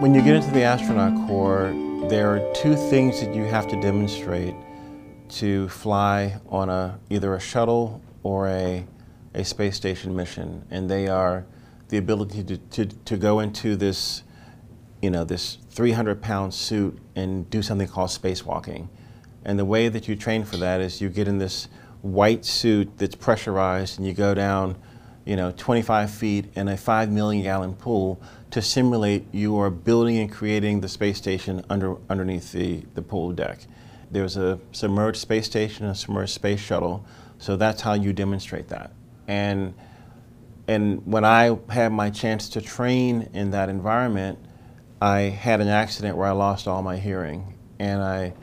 When you get into the astronaut corps, there are two things that you have to demonstrate to fly on a either a shuttle or a, a space station mission, and they are the ability to, to, to go into this, you know, this 300 pound suit and do something called spacewalking. And the way that you train for that is you get in this white suit that's pressurized and you go down, you know, 25 feet in a 5 million gallon pool to simulate you are building and creating the space station under, underneath the, the pool deck. There's a submerged space station a submerged space shuttle, so that's how you demonstrate that. And, and when I had my chance to train in that environment, I had an accident where I lost all my hearing. And I,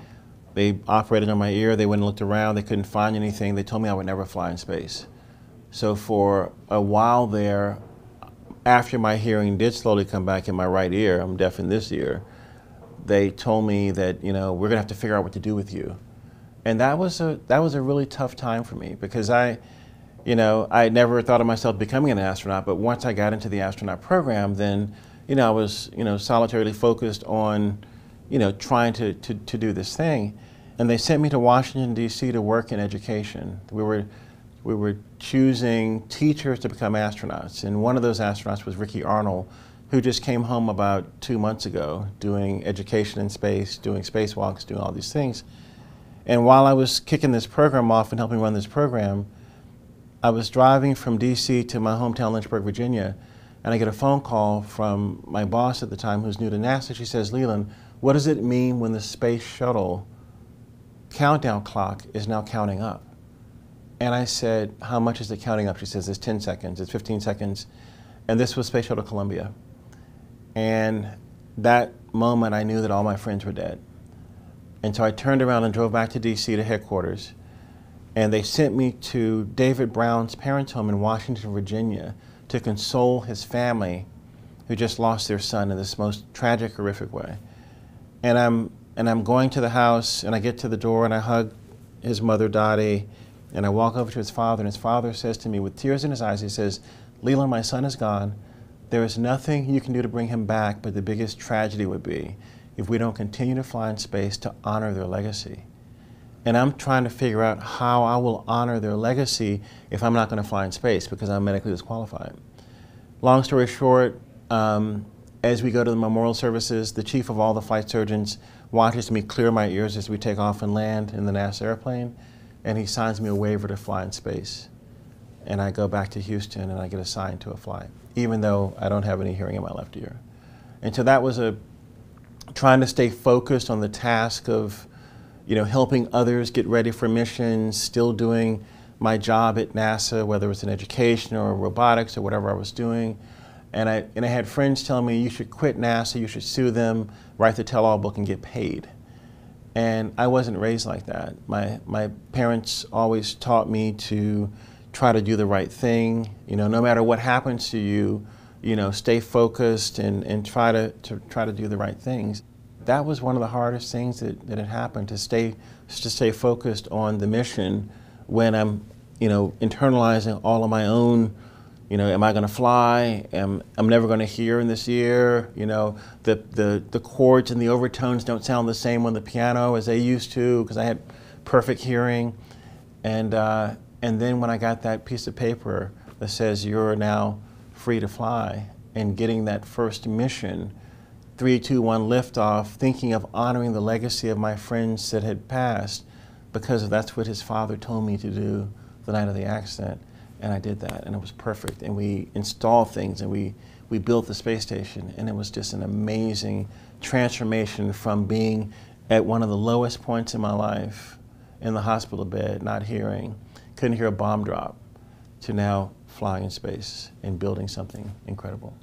they operated on my ear, they went and looked around, they couldn't find anything, they told me I would never fly in space. So for a while there, after my hearing did slowly come back in my right ear, I'm deaf in this ear, they told me that, you know, we're gonna have to figure out what to do with you. And that was a, that was a really tough time for me because I, you know, I never thought of myself becoming an astronaut, but once I got into the astronaut program, then, you know, I was, you know, solitarily focused on, you know, trying to, to, to do this thing. And they sent me to Washington, D.C. to work in education. We were, we were choosing teachers to become astronauts. And one of those astronauts was Ricky Arnold, who just came home about two months ago doing education in space, doing spacewalks, doing all these things. And while I was kicking this program off and helping run this program, I was driving from DC to my hometown, Lynchburg, Virginia, and I get a phone call from my boss at the time who's new to NASA. She says, Leland, what does it mean when the space shuttle countdown clock is now counting up? And I said, how much is it counting up? She says, it's 10 seconds, it's 15 seconds. And this was Space Shuttle Columbia. And that moment, I knew that all my friends were dead. And so I turned around and drove back to DC to headquarters. And they sent me to David Brown's parents' home in Washington, Virginia to console his family who just lost their son in this most tragic, horrific way. And I'm, and I'm going to the house and I get to the door and I hug his mother, Dottie, and I walk over to his father and his father says to me with tears in his eyes, he says, Leland, my son is gone. There is nothing you can do to bring him back, but the biggest tragedy would be if we don't continue to fly in space to honor their legacy. And I'm trying to figure out how I will honor their legacy if I'm not going to fly in space because I'm medically disqualified. Long story short, um, as we go to the memorial services, the chief of all the flight surgeons watches me clear my ears as we take off and land in the NASA airplane, and he signs me a waiver to fly in space. And I go back to Houston and I get assigned to a flight even though I don't have any hearing in my left ear. And so that was a trying to stay focused on the task of, you know, helping others get ready for missions, still doing my job at NASA, whether it was in education or robotics or whatever I was doing. And I, and I had friends telling me, you should quit NASA, you should sue them, write the tell-all book and get paid. And I wasn't raised like that. My, my parents always taught me to try to do the right thing. You know, no matter what happens to you, you know, stay focused and, and try to, to try to do the right things. That was one of the hardest things that, that had happened to stay to stay focused on the mission when I'm, you know, internalizing all of my own, you know, am I going to fly? Am I'm never going to hear in this year? You know, the, the the chords and the overtones don't sound the same on the piano as they used to because I had perfect hearing, and uh, and then when I got that piece of paper that says you're now free to fly and getting that first mission, 321 liftoff, thinking of honoring the legacy of my friends that had passed because that's what his father told me to do the night of the accident. And I did that, and it was perfect. And we installed things, and we, we built the space station, and it was just an amazing transformation from being at one of the lowest points in my life in the hospital bed, not hearing, couldn't hear a bomb drop, to now flying in space and building something incredible.